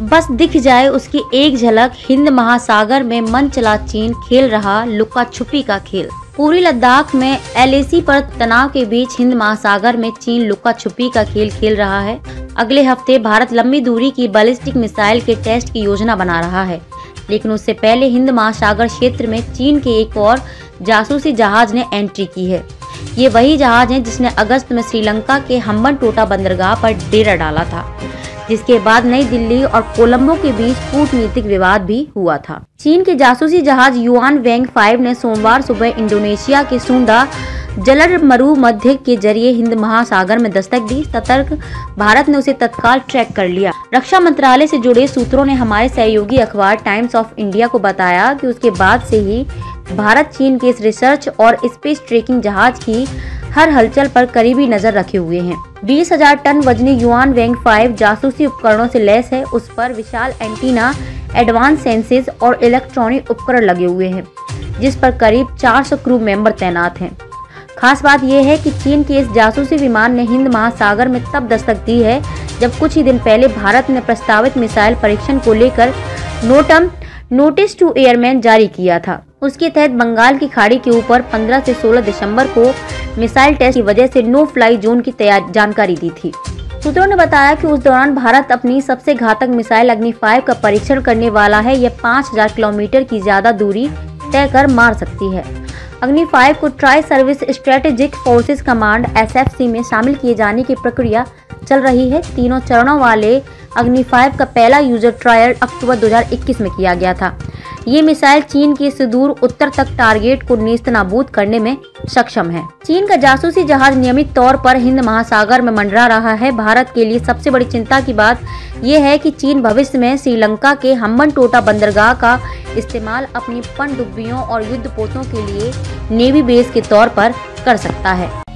बस दिख जाए उसकी एक झलक, हिंद महासागर में मन चला चीन खेल रहा लुका छुपी का खेल। पूरी लद्दाख में एलएसी पर तनाव के बीच हिंद महासागर में चीन लुका छुपी का खेल खेल रहा है। अगले हफ़्ते भारत लंबी दूरी की बैलिस्टिक मिसाइल के टेस्ट की योजना बना रहा है। लेकिन उससे पहले हिंद महासागर क्षेत्र में चीन के एक और जासूसी जहाज़ ने एंट्री की है। ये वही जहाज़ है जिसने अगस्त में श्रीलंका के हम्बन टोटा बंदरगाह पर डेरा डाला था। जिसके बाद नई दिल्ली और कोलंबो के बीच कूटनीतिक विवाद भी हुआ था। चीन के जासूसी जहाज़ युआन वेंग फाइव ने सोमवार सुबह इंडोनेशिया के सुंडा जलर मरु मध्य के ज़रिए हिंद महासागर में दस्तक दी। सतर्क भारत ने उसे तत्काल ट्रैक कर लिया। रक्षा मंत्रालय से जुड़े सूत्रों ने हमारे सहयोगी अखबार टाइम्स ऑफ़ इंडिया को बताया कि उसके बाद से ही भारत, चीन के इस रिसर्च और स्पेस ट्रेकिंग जहाज़ की हर हलचल पर करीबी नज़र रखे हुए हैं। बीस हज़ार टन वजनी युआन वेंग फाइव जासूसी उपकरणों से लैस है। उस पर विशाल एंटीना एडवांस सेंसेस और इलेक्ट्रॉनिक उपकरण लगे हुए हैं, जिस पर करीब 400 क्रू मेंबर तैनात हैं। खास बात यह है कि चीन के इस जासूसी विमान ने हिंद महासागर में तब दस्तक दी है, जब कुछ ही दिन पहले भारत ने प्रस्तावित मिसाइल परीक्षण को लेकर नोटम, नोटिस टू एयरमैन जारी किया था। उसके तहत बंगाल की खाड़ी के ऊपर 15 से 16 दिसंबर को मिसाइल टेस्ट की वजह से नो फ्लाई जोन की जानकारी दी थी। सूत्रों ने बताया कि उस दौरान भारत अपनी सबसे घातक मिसाइल अग्नि फाइव का परीक्षण करने वाला है। यह 5000 किलोमीटर की ज़्यादा दूरी तय कर मार सकती है। अग्नि फाइव को tri service strategic forces command SFC में शामिल किए जाने की प्रक्रिया चल रही है। तीनों चरणों वाले अग्नि फाइव का पहला यूज़र ट्रायल अक्टूबर 2021 में किया गया था। ये मिसाइल चीन के सुदूर उत्तर तक टारगेट को नेस्त नाबूद करने में सक्षम है। चीन का जासूसी जहाज़ नियमित तौर पर हिंद महासागर में मंडरा रहा है। भारत के लिए सबसे बड़ी चिंता की बात यह है कि चीन भविष्य में श्रीलंका के हम्बन टोटा बंदरगाह का इस्तेमाल अपनी पनडुब्बियों और युद्ध पोतों के लिए नेवी बेस के तौर पर कर सकता है।